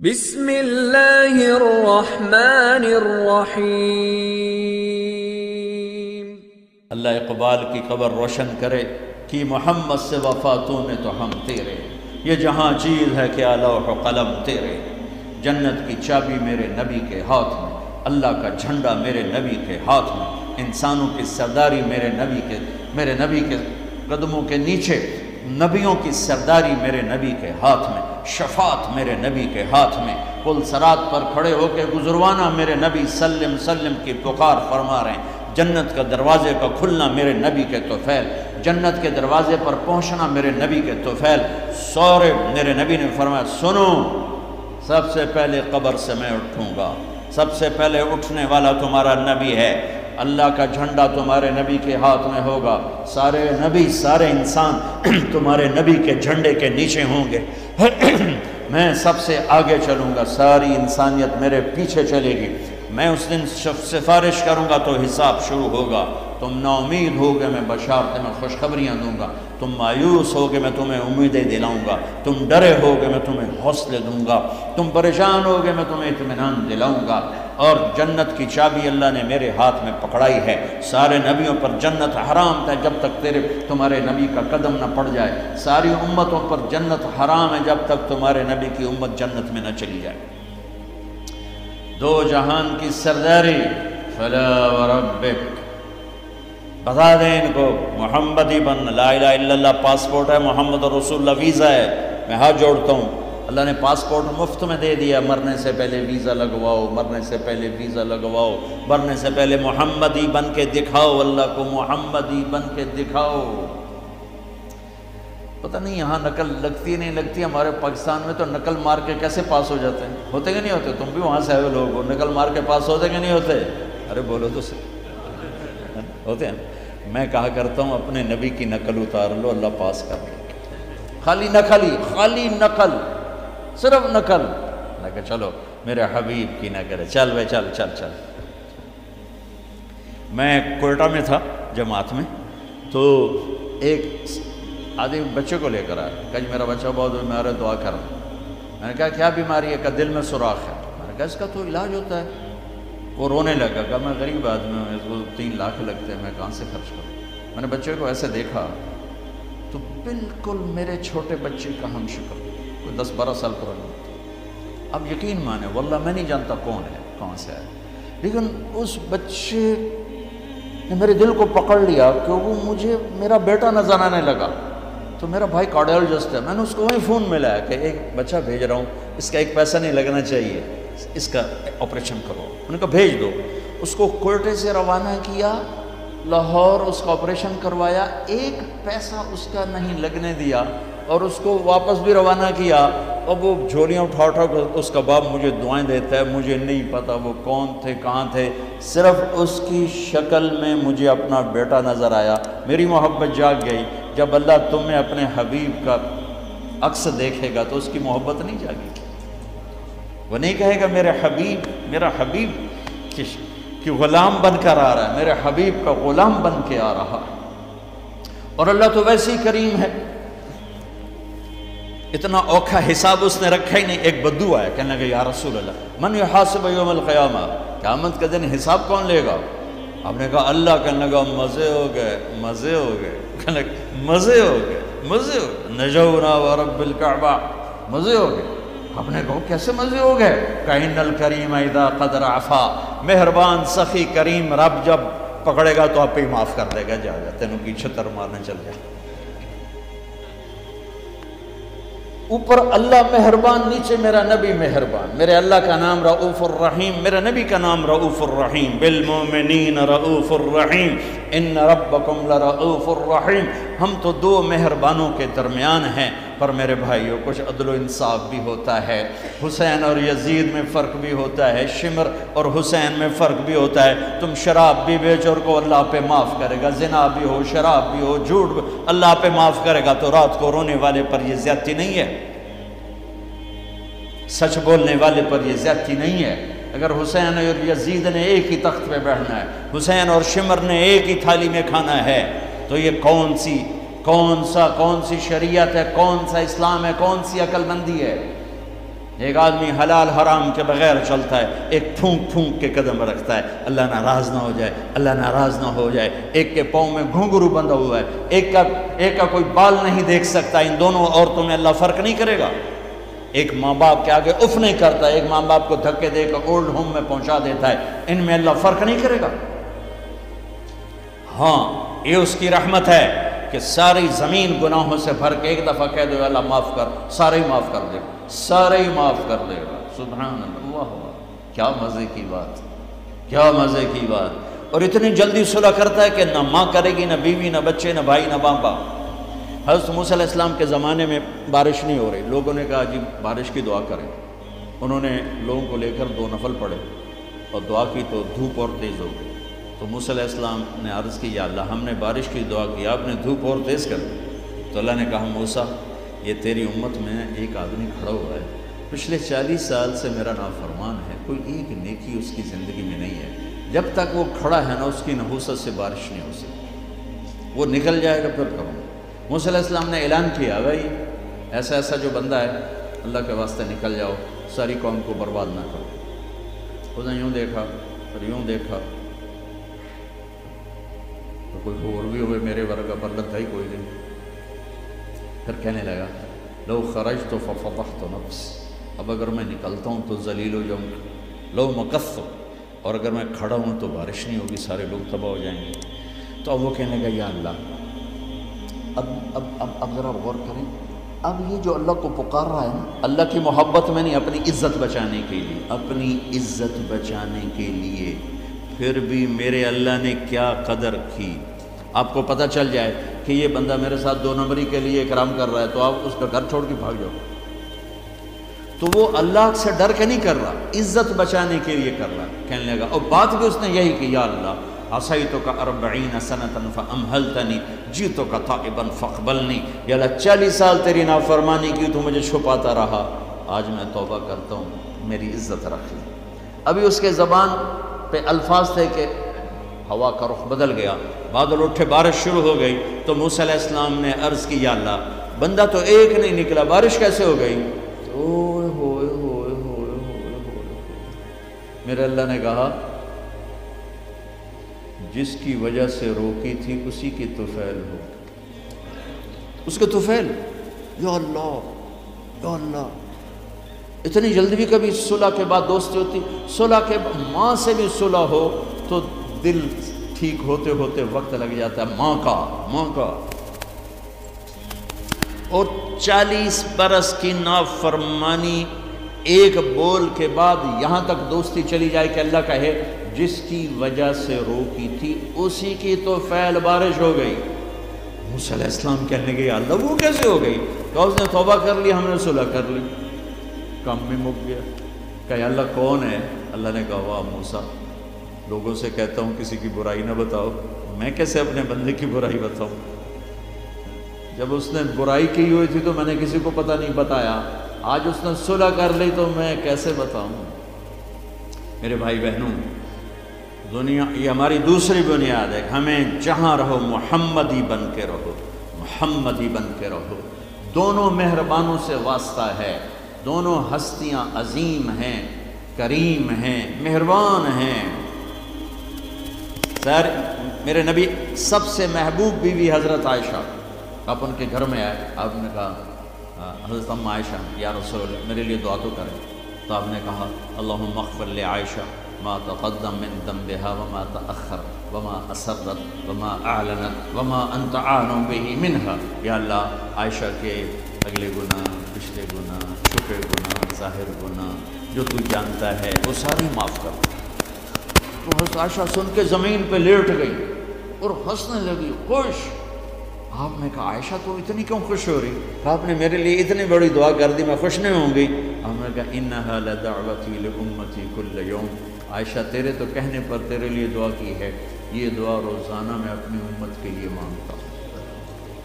बिस्मिल्लाहिर्रहमानिर्रहीम। अल्लाह इकबाल की कबर रोशन करे कि मोहम्मद से वफातों में तो हम तेरे। ये जहाँ चीज़ है कि लौह कलम तेरे। जन्नत की चाबी मेरे नबी के हाथ में, अल्लाह का झंडा मेरे नबी के हाथ में, इंसानों की सरदारी मेरे नबी के, मेरे नबी के कदमों के नीचे, नबियों की सरदारी मेरे नबी के हाथ में शफात मेरे नबी के हाथ में। पुल सरात पर खड़े होकर गुजरवाना मेरे नबी सल्लम सल्लम की पुकार फरमा रहे हैं। जन्नत का दरवाजे का खुलना मेरे नबी के तोफ़ैल जन्नत के दरवाजे पर पहुँचना मेरे नबी के तोफ़ैल सौरे मेरे नबी ने फरमाया, सुनो, सबसे पहले कब्र से मैं उठूँगा। सबसे पहले उठने वाला तुम्हारा नबी है। अल्लाह का झंडा तुम्हारे नबी के हाथ में होगा। सारे नबी, सारे इंसान तुम्हारे नबी के झंडे के नीचे होंगे। मैं सबसे आगे चलूँगा, सारी इंसानियत मेरे पीछे चलेगी। मैं उस दिन सिफारिश करूँगा तो हिसाब शुरू होगा। तुम नाउमीद हो गए मैं बशारत में खुशखबरियाँ दूँगा। तुम मायूस होगे, मैं तुम्हें उम्मीदें दिलाऊँगा। तुम डरे होगे, मैं तुम्हें हौसले दूँगा। तुम परेशान होगे, मैं तुम्हें इतमान दिलाऊँगा। और जन्नत की चाबी अल्लाह ने मेरे हाथ में पकड़ाई है। सारे नबियों पर जन्नत हराम था जब तक तेरे तुम्हारे नबी का कदम न पड़ जाए। सारी उम्मतों पर जन्नत हराम है, जब तक तुम्हारे नबी की उम्मत जन्नत में न चली जाए। दो जहान की सरदारी बता दें इनको, मोहम्मद ही बन, ला पासपोर्ट है, मोहम्मद रसूल वीज़ा है। मैं हाथ जोड़ता हूँ। अल्लाह ने पासपोर्ट मुफ़्त में दे दिया, मरने से पहले वीज़ा लगवाओ, मरने से पहले वीज़ा लगवाओ, मरने से पहले मोहम्मद बन के दिखाओ, अल्लाह को मोहम्मद बन के दिखाओ। पता नहीं यहाँ नकल लगती नहीं लगती, हमारे पाकिस्तान में तो नकल मार के कैसे पास हो जाते हैं? होते कि नहीं होते? तुम भी वहाँ से आए लोग हो नकल मार के पास होते कि नहीं होते? अरे बोलो तो सही। होते हैं मैं कहा करता हूँ, अपने नबी की नकल उतार लो, अल्लाह पास कर लो खाली नकली खाली नकल। सिर्फ़ नकल। मैं चलो, मेरे हबीब की न करे। चल भाई, चल चल चल। मैं कोयटा में था, जमात में। तो एक आदमी बच्चे को लेकर आया। कहा मेरा बच्चा बहुत बीमार है दुआ कर मैंने कहा, क्या बीमारी है? का दिल में सुराख है। मैंने कहा, इसका तो इलाज होता है। वो रोने लगा, कहा, मैं गरीब आदमी हूँ, इसको तीन लाख लगते हैं, मैं कहाँ से खर्च करूँ? मैंने बच्चे को ऐसे देखा तो बिल्कुल मेरे छोटे बच्चे का हम शुक्र। कोई दस बारह साल पुराना अब यकीन माने वल्ला मैं नहीं जानता कौन है, कहाँ से है लेकिन उस बच्चे ने मेरे दिल को पकड़ लिया क्योंकि मुझे, मेरा बेटा नज़र आने लगा। तो मेरा भाई कार्डियोलॉजिस्ट है, मैंने उसको वहीं फ़ोन मिलाया कि एक बच्चा भेज रहा हूँ, इसका एक पैसा नहीं लगना चाहिए, इसका ऑपरेशन करो। उनका भेज दो। उसको कोर्टे से रवाना किया, लाहौर उसका ऑपरेशन करवाया, एक पैसा उसका नहीं लगने दिया। और उसको वापस भी रवाना किया। और वो झोलियाँ उठा उठा कर उसका बाप मुझे दुआएँ देता है, मुझे नहीं पता वो कौन थे, कहाँ थे। सिर्फ़ उसकी शक्ल में मुझे अपना बेटा नज़र आया। मेरी मोहब्बत जाग गई। जब अल्लाह तुम्हें अपने हबीब का अक्स देखेगा तो उसकी मोहब्बत नहीं जागेगी। वो नहीं कहेगा, मेरे हबीब, मेरा हबीब किस, कि ग़ुलाम बनकर आ रहा है। मेरे हबीब का ग़ुलाम बन के आ रहा है। और अल्लाह तो वैसे ही करीम है। इतना औखा हिसाब उसने रखा ही नहीं, एक बद्दू आया, कहने लगा, या रसूल अल्लाह मन हासिब क़यामा क़यामत के दिन हिसाब कौन लेगा? आपने कहा, अल्लाह, कहने लगा, मज़े हो गए, मज़े हो गए, कहने मज़े हो गए, मज़े हो गए नजौना वरबिल काबा मज़े हो गए, आपने कहा कैसे मज़े हो गए? कहीं नल करीम ऐदा कदर आफा, मेहरबान सखी करीम, रब जब पकड़ेगा तो आप ही माफ़ कर देगा, जा जा, तेनों की छतर मारने चल जाए ऊपर अल्लाह मेहरबान, नीचे मेरा नबी मेहरबान। मेरे अल्लाह का नाम रऊफ़ुर्रहीम मेरा नबी का नाम रऊफ़ुर्रहीम रऊफुर रऊफ़ुर्रहीम इन रब्बकुम लरऊफ़ुर्रहीम हम तो दो मेहरबानों के दरमियान हैं। पर मेरे भाइयों, कुछ अदल इंसाफ भी होता है। हुसैन और यजीद में फ़र्क भी होता है। शिमर और हुसैन में फ़र्क भी होता है। तुम शराब भी बेचो को अल्लाह पे माफ़ करेगा। जिना भी हो, शराब भी हो, झूठ अल्लाह पे माफ़ करेगा तो रात को रोने वाले पर यह ज्यादती नहीं है। सच बोलने वाले पर यह ज्यादती नहीं है। अगर हुसैन और यजीद ने एक ही तख्त पे बैठना है, हुसैन और शिमर ने एक ही थाली में खाना है तो ये कौन सी कौन सा कौन सी शरीयत है कौन सा इस्लाम है कौन सी अक्लमंदी है? एक आदमी हलाल हराम के बगैर चलता है, एक फूंक फूंक के कदम रखता है, अल्लाह नाराज़ ना हो जाए, अल्लाह नाराज़ ना हो जाए, एक के पाँव में घुंघरू बंधा हुआ है, एक का एक का कोई बाल नहीं देख सकता, इन दोनों औरतों में अल्लाह फ़र्क नहीं करेगा। एक माँ बाप के आगे उफ नहीं करता, एक माँ बाप को धक्के देकर ओल्ड होम में पहुँचा देता है, इनमें अल्लाह फ़र्क नहीं करेगा। हाँ ये उसकी रहमत है। कि सारी ज़मीन गुनाहों से भर के एक दफ़ा कह दो अल्लाह, माफ़ कर, सारे ही माफ़ कर दे, सारे ही माफ़ कर देगा सुबहान अल्लाह क्या मज़े की बात, क्या मज़े की बात। और इतनी जल्दी सुलह करता है कि ना माँ करेगी, ना बीवी, ना बच्चे, ना भाई, ना बाप हज़रत मूसम के ज़माने में बारिश नहीं हो रही। लोगों ने कहा, जी, बारिश की दुआ करें। उन्होंने लोगों को लेकर दो नफल पढ़े, और दुआ की तो धूप और तेज़ हो गई। तो मूसम ने अर्ज़ की या अल्लाह, हमने बारिश की दुआ की, आपने धूप और तेज़ कर दी। तो अल्लाह ने कहा, मूसा, ये तेरी उम्मत में एक आदमी खड़ा हुआ है। पिछले चालीस साल से मेरा नाफरमान है, कोई एक नेकी उसकी ज़िंदगी में नहीं है। जब तक वो खड़ा है ना, उसकी नहूसत से बारिश नहीं हो सकती। वो निकल जाएगा, फिर करूँ मूसम ने ऐलान किया, भाई, ऐसा ऐसा जो बंदा है, अल्लाह के वास्ते निकल जाओ, सारी कौम को बर्बाद ना करो। उसने यूँ देखा, फिर यूँ देखा कोई और भी हुए मेरे वर्ग पर लगता ही कोई नहीं। फिर कहने लगा, लो खरज तो फ़फ़ह तो नफ्स। अब अगर मैं निकलता हूँ तो जलील हो जाऊँगा। लो मकस और अगर मैं खड़ा हूँ तो बारिश नहीं होगी, सारे लोग तबाह हो जाएँगे। तो अब वो कहने लगा, या अल्लाह, अब अब अब अब ज़रा गौर करें। अब ये जो अल्लाह को पुकार रहा है ना, अल्लाह की मोहब्बत में नहीं अपनी इज़्ज़त बचाने के लिए, अपनी इज़्ज़त बचाने के लिए, फिर भी मेरे अल्लाह ने क्या कदर की? आपको पता चल जाए कि ये बंदा मेरे साथ दो नंबरी के लिए कराम कर रहा है तो आप उसका घर छोड़ के भाग जाओ। तो वो अल्लाह से डर के नहीं कर रहा, इज़्ज़त बचाने के लिए कर रहा, कहने लगा, और बात भी उसने यही की, या अल्लाह हसई तो का अरबीन फ़महल तनी जी तो का ताइबन फ़कबलनी या चालीस साल तेरी नाफरमानी की तो मुझे छुपाता रहा, आज मैं तोबा करता हूँ, मेरी इज़्ज़त रख ली। अभी उसके ज़बान पे अल्फाज थे कि हवा का रुख बदल गया। बादल उठे, बारिश शुरू हो गई। तो मूसम ने अर्ज़ की अल्लाह, बंदा तो एक नहीं निकला, बारिश कैसे हो गई? तो हो मेरे अल्लाह ने कहा, जिसकी वजह से रोकी थी, उसी की तुफैल हो। उसके तुफैल अल्लाह अल्लाह। इतनी जल्दी भी कभी सुलह के बाद दोस्ती होती? सुलह के माँ से भी सुलह हो तो दिल ठीक होते होते वक्त लग जाता है, माँ का माँ का। और चालीस बरस की नाफरमानी एक बोल के बाद यहाँ तक दोस्ती चली जाए कि अल्लाह कहे, जिसकी वजह से रोकी थी, उसी की तो फैल बारिश हो गई। मूसलाम कहने गए अल्लाह, वो कैसे हो गई? तो उसने तोबा कर ली, हमने सुलह कर ली। कम भी मुक गया। कहे, अल्लाह कौन है? अल्लाह ने कहा, वाह, मूसा लोगों से कहता हूँ, किसी की बुराई ना बताओ। मैं कैसे अपने बंदे की बुराई बताऊँ? जब उसने बुराई की हुई थी तो मैंने किसी को पता नहीं बताया। आज उसने सुलह कर ली तो मैं कैसे बताऊँ? मेरे भाई बहनों, दुनिया, ये हमारी दूसरी बुनियाद है। हमें जहाँ रहो, मोहम्मदी बन के रहो, मोहम्मदी बन के रहो। दोनों मेहरबानों से वास्ता है। दोनों हस्तियाँ अजीम हैं, करीम हैं, मेहरबान हैं। सर मेरे नबी, सबसे महबूब बीवी हज़रत आयशा। आप उनके घर में आए, आपने कहा हज़रत अम्मा आयशा, या रसोल, मेरे लिए दुआ तो करें। तो आपने कहा अल्लाह मखफ़ल आयशा, मा तक़दम मिन दम्बिहा वमा तअखर वमा असरत वमा आलनत वमा अंत आनो बिही अल्लाह, आयशा के अगले गुना, पिछले गुना, छुपे गुना, ज़ाहिर गुना, जो तू जानता है, वो सारी माफ़ कर तो हस आशा सुन के ज़मीन पे लेट गई और हंसने लगी। खुश। आपने कहा आयशा तो इतनी क्यों खुश हो रही? आपने मेरे लिए इतनी बड़ी दुआ कर दी मैं खुश नहीं होंगी हमने कहा इन दावती उम्मती कुल्ल यौम। आयशा तेरे तो कहने पर तेरे लिए दुआ की है। ये दुआ रोज़ाना मैं अपनी उम्मत के लिए माँगता हूँ।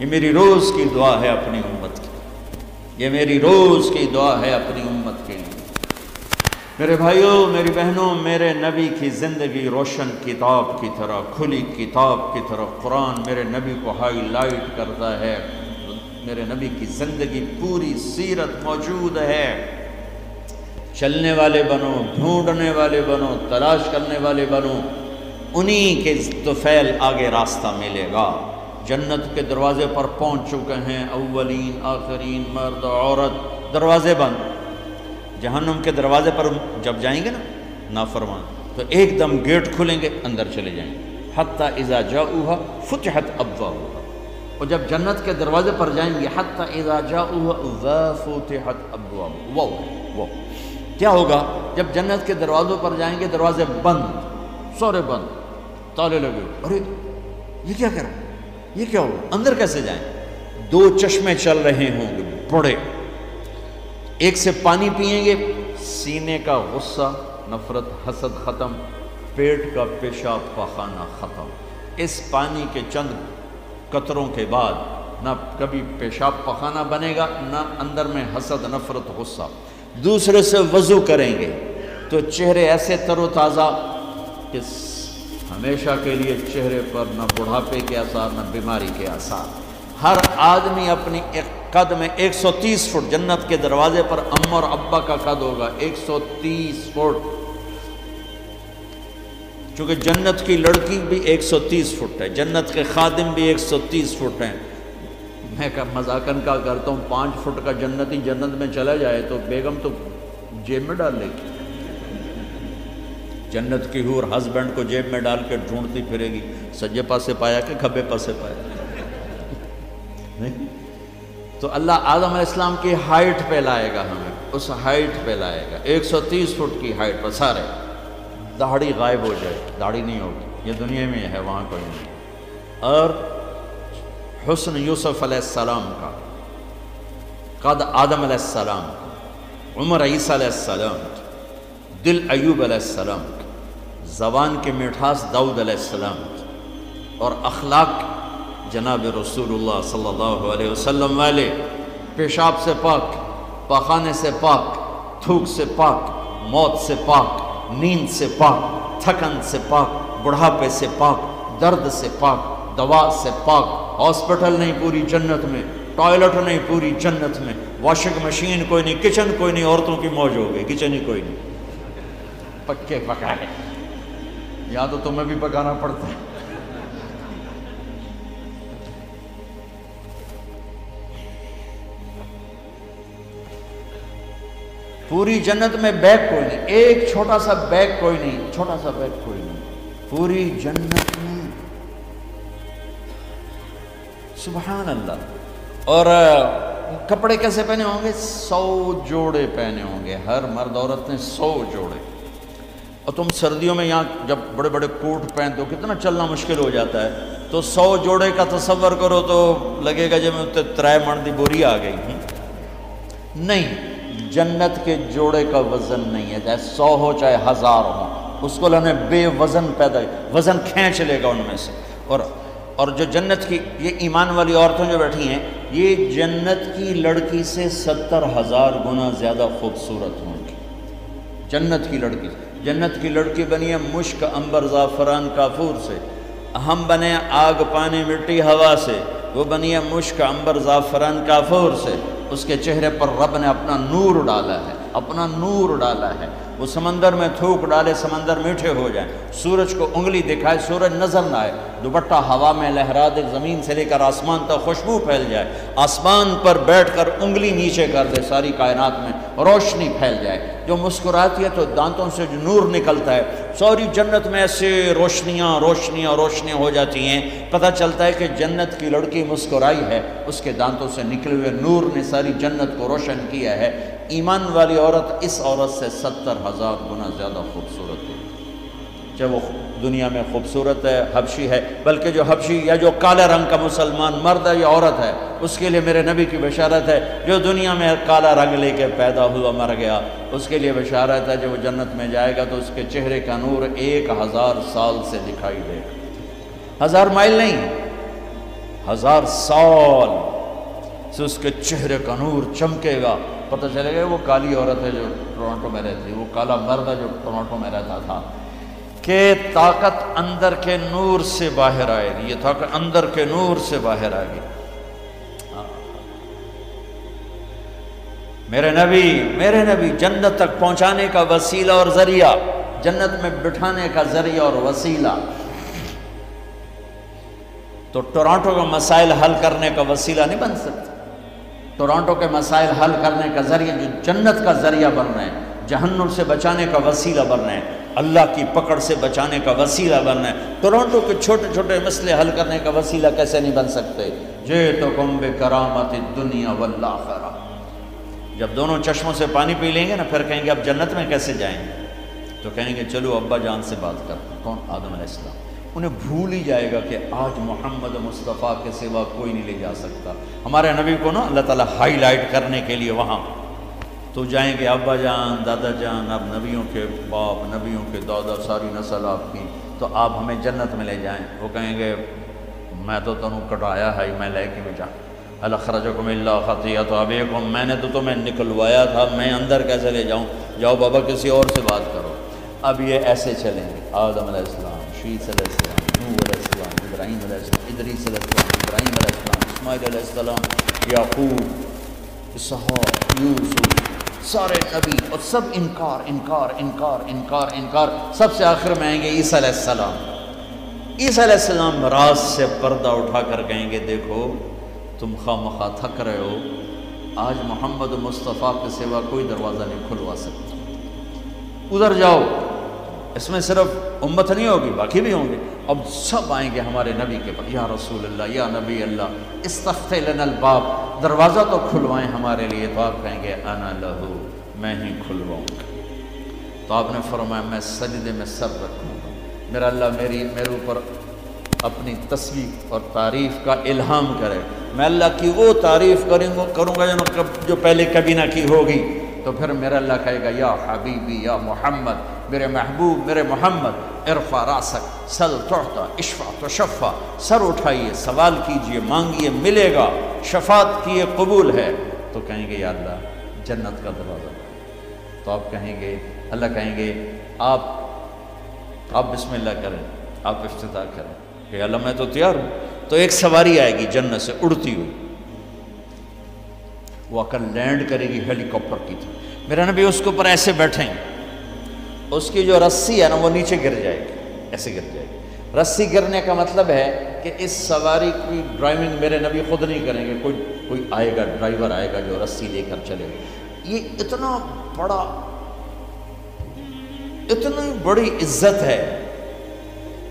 ये मेरी रोज़ की दुआ है अपनी उम्मत की। ये मेरी रोज़ की दुआ है अपनी उम्मत के लिए। मेरे भाइयों, मेरी बहनों, मेरे नबी की ज़िंदगी रोशन किताब की तरह, खुली किताब की तरह, कुरान मेरे नबी को हाईलाइट करता है। मेरे नबी की ज़िंदगी पूरी सीरत मौजूद है। चलने वाले बनो, ढूँढने वाले बनो, तलाश करने वाले बनो, उन्हीं के तुफैल आगे रास्ता मिलेगा। जन्नत के दरवाजे पर पहुँच चुके हैं, अव्वलीन, आखरीन, मर्द, औरत, दरवाजे बंद। जहन्नुम के दरवाजे पर जब जाएँगे ना, नाफरमान तो एकदम गेट खुलेंगे, अंदर चले जाएँगे। हत्ता इज़ा जाऊहा, फुतहत अब्वा और जब जन्नत के दरवाजे पर जाएँगे, हत्ता इज़ा जाऊहा अब्वा क्या होगा? जब जन्नत के दरवाज़ों पर जाएँगे, दरवाजे बंद, सोरे बंद, ताले लगे अरे, ये क्या कर? ये क्या होगा? अंदर कैसे जाएँ? दो चश्मे चल रहे होंगे, बड़े। एक से पानी पिएँगे सीने का गुस्सा, नफरत, हसद ख़त्म, पेट का पेशाब पखाना ख़त्म। इस पानी के चंद कतरों के बाद ना कभी पेशाब पखाना बनेगा, ना अंदर में हसद, नफरत, गुस्सा। दूसरे से वज़ू करेंगे। तो चेहरे ऐसे तरोताज़ा कि हमेशा के लिए चेहरे पर ना बुढ़ापे के आसार, न बीमारी के आसार। हर आदमी अपनी एक कद में 130 फुट, जन्नत के दरवाजे पर अम्मा और अब्बा का कद होगा 130 फुट। चूँकि जन्नत की लड़की भी 130 फुट है, जन्नत के खादिम भी 130 फुट हैं। मैं का मजाकन का करता हूँ, पाँच फुट का जन्नती जन्नत में चला जाए तो बेगम तो जेब में डाल लेगी। जन्नत की हूर हस्बैंड को जेब में डाल कर ढूंढती फिरेगी, सज्जे पासे पाया कि खब्बे पासे पाया? नहीं। तो अल्लाह आदम इस्लाम की हाइट पे लाएगा हमें, उस हाइट पे लाएगा। 130 फुट की हाइट पर सारे। दाढ़ी गायब हो जाए, दाढ़ी नहीं होगी। ये दुनिया में है, वहाँ कोई नहीं। और हुसन यूसुफ अलैहिस्सलाम का, कद आदम का, उमर ईसा अलैहिस्सलाम दिल अयूब अलैहिस्सलाम ज़बान के मिठास दाऊद अलैहिस्सलाम और अखलाक जनाब अलैहि वसल्लम वाले, पेशाब से पाक, पखाने से पाक, थूक से पाक, मौत से पाक, नींद से पाक, थकन से पाक, बुढ़ापे से पाक, दर्द से पाक, दवा से पाक, हॉस्पिटल नहीं पूरी जन्नत में, टॉयलेट नहीं पूरी जन्नत में, वॉशिंग मशीन कोई नहीं, किचन कोई नहीं, औरतों की मौज हो गई किचन ही कोई नहीं। पक्के पकाए या तो तुम्हें भी पकाना पड़ता है। पूरी जन्नत में बैग कोई नहीं। एक छोटा सा बैग कोई नहीं, छोटा सा बैग कोई नहीं। पूरी जन्नत में। सुबहान अल्लाह और कपड़े कैसे पहने होंगे? सौ जोड़े पहने होंगे। हर मर्द औरत ने सौ जोड़े। और तुम सर्दियों में यहाँ जब बड़े बड़े कोट पहनते हो, कितना चलना मुश्किल हो जाता है। तो सौ जोड़े का तस्वर करो तो लगेगा जब मैं उत्ते त्राय मन की बोरी आ गई। हम्म। नहीं। जन्नत के जोड़े का वज़न नहीं है, चाहे सौ हो, चाहे हज़ार हो, उसको लाने बेवजन पैदा वज़न खींच लेगा उनमें से। और और जो जन्नत की, ये ईमान वाली औरतें जो बैठी हैं, ये जन्नत की लड़की से सत्तर हज़ार गुना ज़्यादा खूबसूरत होंगी। जन्नत की लड़की जन्नत की लड़की बनी है मुश्क अंबर ज़ाफ़रान काफूर से। हम बने आग, पानी, मिट्टी, हवा से। वो बनी है मुश्क अंबर ज़ाफ़रान काफूर से। उसके चेहरे पर रब ने अपना नूर डाला है अपना नूर डाला है। वो समंदर में थूक डाले, समंदर मीठे हो जाए। सूरज को उंगली दिखाए, सूरज नज़र ना आए। दुपट्टा हवा में लहरा दे, ज़मीन से लेकर आसमान तक खुशबू फैल जाए। आसमान पर बैठकर उंगली नीचे कर दे, सारी कायनात में रोशनी फैल जाए। जो मुस्कुराती है तो दांतों से जो नूर निकलता है, सारी जन्नत में ऐसे रोशनियाँ रोशनियाँ रोशनियाँ हो जाती हैं। पता चलता है कि जन्नत की लड़की मुस्कुराई है, उसके दांतों से निकले हुए नूर ने सारी जन्नत को रोशन किया है। ईमान वाली औरत इस औरत से सत्तर हज़ार गुना ज़्यादा खूबसूरत है। चाहे वो दुनिया में खूबसूरत है, हबशी है, बल्कि जो हबशी या जो काले रंग का मुसलमान मर्द है, या औरत है, उसके लिए मेरे नबी की बशारत है, जो दुनिया में काला रंग लेके पैदा हुआ, मर गया, उसके लिए बशारत है, जब वो जन्नत में जाएगा तो उसके चेहरे का नूर एक हज़ार साल से दिखाई देगा। हज़ार माइल नहीं, हज़ार साल से उसके चेहरे का नूर चमकेगा। पता चलेगा वो काली औरत है जो टोरंटो में रहती है, वो काला मर्द है जो टोरंटो में रहता था। कि ताकत अंदर के नूर से बाहर आएगी, ये ताकत अंदर के नूर से बाहर आएगी। मेरे नबी मेरे नबी, जन्नत तक पहुँचाने का वसीला और ज़रिया, जन्नत में बिठाने का ज़रिया और वसीला। तो टोरंटो का मसाइल हल करने का वसीला नहीं बन सकता। टोरंटो के मसाइल हल करने का ज़रिया, जो जन्नत का ज़रिया बन रहे हैं, जहन्नुम से बचाने का वसीला बन रहे हैं, अल्लाह की पकड़ से बचाने का वसीला बन रहे हैं। टोरंटो के छोटे छोटे मसले हल करने का वसीला कैसे नहीं बन सकते? जे तो कुम्ब करामत दुनिया वल्लाखरा जब दोनों चश्मों से पानी पी लेंगे ना, फिर कहेंगे, अब जन्नत में कैसे जाएँगे? तो कहेंगे, चलो अब्बा जान से बात कर कौन? आदम इस्लाम उन्हें भूल ही जाएगा कि आज मोहम्मद मुस्तफ़ा के सिवा कोई नहीं ले जा सकता। हमारे नबी को ना अल्लाह ताला हाईलाइट करने के लिए वहाँ। तो जाएँगे अब्बा जान, दादा जान, अब नबियों के बाप, नबियों के दादा, सारी नस्ल आपकी। तो आप हमें जन्नत में ले जाएँ। वो कहेंगे, मैं तो तुम कटाया है, मैं लेके भी जा अलखरजकुमिल्लातिया तो अब एक मैंने तो तुम्हें निकलवाया था, मैं अंदर कैसे ले जाऊँ? जाओ बाबा, किसी और से बात करो। अब ये ऐसे चलेंगे। आदम सारे नबी और सब इनकार इनकार इनकार इनकार इनकार। सबसे आखिर में आएँगे ईसा ईसा राज से पर्दा उठा कर कहेंगे, देखो, तुम खा मखा थक रहे हो। आज मोहम्मद मुस्तफ़ा के सिवा कोई दरवाज़ा नहीं खुलवा सकता। उधर जाओ। इसमें सिर्फ़ उम्मत नहीं होगी, बाकी भी होंगे। अब सब आएँगे हमारे नबी के पास। या रसूल अल्लाह या नबी अल्लाह इस बाब। दरवाज़ा तो खुलवाएँ हमारे लिए तो आप कहेंगे, अना लहू, मैं ही खुलवाऊँगा। तो आपने फरमाया, मैं सजदे में सर रखूँगा। मेरा अल्लाह मेरी, मेरे ऊपर अपनी तस्वीर और तारीफ़ का इल्हाम करे। मैं अल्लाह की वो तारीफ़ करूँगा करूँगा जो पहले कभी ना की होगी। तो फिर मेरा अल्लाह कहेगा, या हबीबी, या मोहम्मद, मेरे महबूब, मेरे मोहम्मद, इरफा रासक, सल तोहता इशफा तो शफ़ा सर उठाइए, सवाल कीजिए, मांगिए, मिलेगा, शफात किए, कबूल है। तो कहेंगे, या अल्लाह, जन्नत का दरवाज़ा। तो आप कहेंगे, अल्लाह कहेंगे, आप आप बिस्मिल्लाह करें, आप इफ्तः करें। अल्लाह, मैं तो तैयार हूँ। तो एक सवारी आएगी जन्नत से उड़ती हुई। वो आकर लैंड करेगी हेलीकॉप्टर की तरह मेरा नबी उसके ऊपर ऐसे बैठेंगे उसकी जो रस्सी है ना, वो नीचे गिर जाएगी। ऐसे गिर जाएगी। रस्सी गिरने का मतलब है कि इस सवारी की ड्राइविंग मेरे नबी खुद नहीं करेंगे। कोई कोई आएगा ड्राइवर आएगा जो रस्सी लेकर चलेगा ये इतना बड़ा, इतनी बड़ी इज़्ज़त है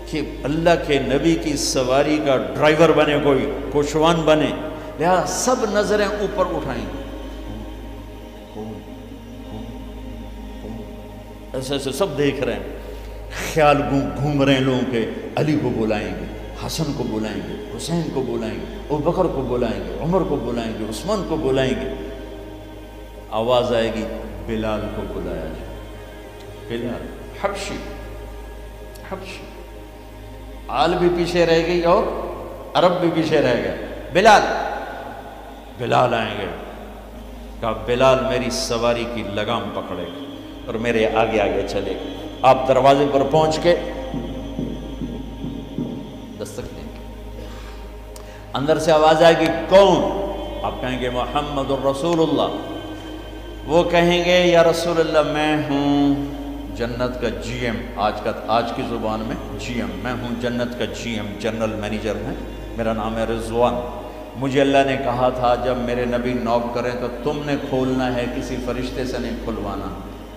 कि अल्लाह के नबी की सवारी का ड्राइवर बने, कोई कुशवान बने। लिहाजा सब नज़रें ऊपर उठाएँगे ऐसे ऐसे सब देख रहे हैं। ख्याल घूम रहे हैं लोगों के। अली को बुलाएँगे, हसन को बुलाएँगे, हुसैन को बुलाएँगे और बकर को बुलाएँगे, उमर को बुलाएँगे, उस्मान को बुलाएँगे। आवाज़ आएगी, बिलाल को बुलाया जाए। बिलाल, हबशी हबशी। आल भी पीछे रह गई और अरब भी पीछे रह गए। बिलाल बिलाल आएँगे। कहा, बिलाल मेरी सवारी की लगाम पकड़ेगा और मेरे आगे आगे चलेगा आप दरवाजे पर पहुँच के दस्तक देंगे। अंदर से आवाज़ आएगी, कौन? आप कहेंगे मोहम्मद रसूलुल्लाह। वो कहेंगे, या रसूलुल्लाह, मैं हूँ जन्नत का जीएम आज का, आज की ज़ुबान में जीएम मैं हूँ जन्नत का जीएम जनरल मैनेजर है। मेरा नाम है रिजवान। मुझे अल्लाह ने कहा था, जब मेरे नबी नॉक करें तो तुमने खोलना है किसी फरिश्ते से नहीं खुलवाना।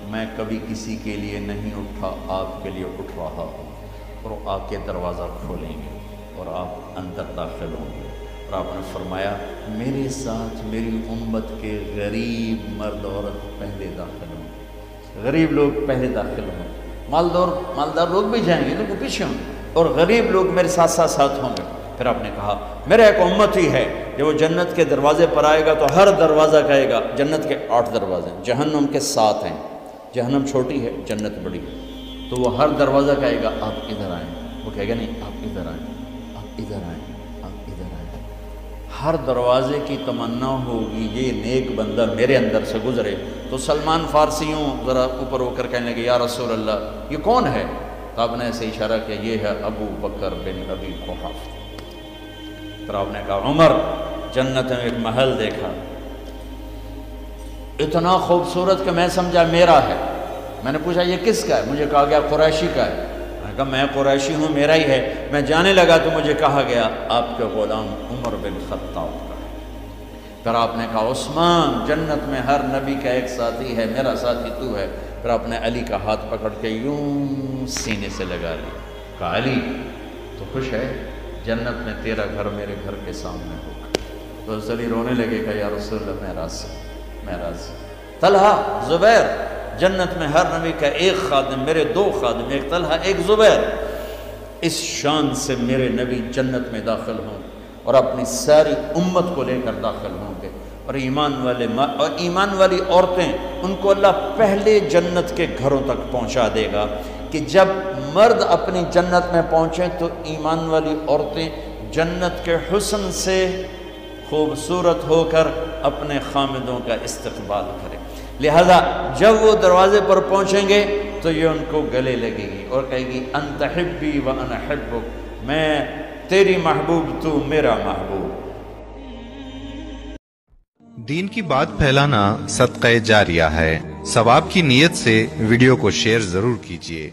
मैं कभी किसी के लिए नहीं उठा, आपके लिए उठ रहा हूँ और आके दरवाज़ा खोलेंगे और आप अंदर दाखिल होंगे। और आपने फरमाया, मेरे साथ मेरी उम्मत के गरीब मर्द औरत पहले दाखिल होंगे गरीब लोग पहले दाखिल हों। मालदार मालदार लोग भी जाएँगे लेकिन पीछे होंगे। और गरीब लोग मेरे साथ साथ साथ होंगे। फिर आपने कहा, मेरा एक उम्मत ही है जब वो जन्नत के दरवाजे पर आएगा तो हर दरवाज़ा कहेगा, जन्नत के आठ दरवाजे हैं जहन्नम के सात हैं। जहन्नम छोटी है, जन्नत बड़ी है। तो वो हर दरवाज़ा कहेगा, आप इधर आएँ। वो कहेगा, नहीं, आप इधर आएँ, आप इधर आएँ, आप इधर आएँ। हर दरवाजे की तमन्ना होगी, ये नेक बंदा मेरे अंदर से गुजरे। तो सलमान फ़ारसियों ज़रा ऊपर होकर कहने लगे, या रसूल अल्लाह ये कौन है? तो आपने ऐसे इशारा किया, ये है अबू बकर बिन अबी कोहाफ। आपने कहा, उमर, जन्नत में एक महल देखा। इतना खूबसूरत कि मैं समझा मेरा है। मैंने पूछा, ये किसका है? मुझे कहा, गया कुरैशी का है। मैंने कहा, मैं कुरैशी हूँ, मेरा ही है। मैं जाने लगा तो मुझे कहा गया, आपके ग़ुलाम उमर बिन खत्ताब का है। फिर आपने कहा, उस्मान, जन्नत में हर नबी का एक साथी है, मेरा साथी तू है। फिर आपने अली का हाथ पकड़ के यूँ सीने से लगा लिया कहा, अली तो खुश है? जन्नत में तेरा घर मेरे घर के सामने होगा। तो अली रोने लगे कहा यार रसोल्ला मैं राज मैं राज। तलहा, जुबैर, जन्नत में हर नबी का एक खादम, मेरे दो खादम, एक तलहा, एक जुबैर। इस शान से मेरे नबी जन्नत में दाखिल हों और अपनी सारी उम्मत को लेकर दाखिल होंगे। और ईमान वाले और ईमान वाली औरतें, उनको अल्लाह पहले जन्नत के घरों तक पहुँचा देगा कि जब मर्द अपनी जन्नत में पहुँचे तो ईमान वाली औरतें जन्नत के हुसन से खूबसूरत होकर अपने खामिदों का इस्तकबाल करें। लिहाजा, जब वो दरवाजे पर पहुँचेंगे तो ये उनको गले लगेगी और कहेगी अनतहबी व अनहब मैं तेरी महबूब, तू मेरा महबूब। दीन की बात फैलाना सदक़ जारिया है। सवाब की नीयत से वीडियो को शेयर ज़रूर कीजिए।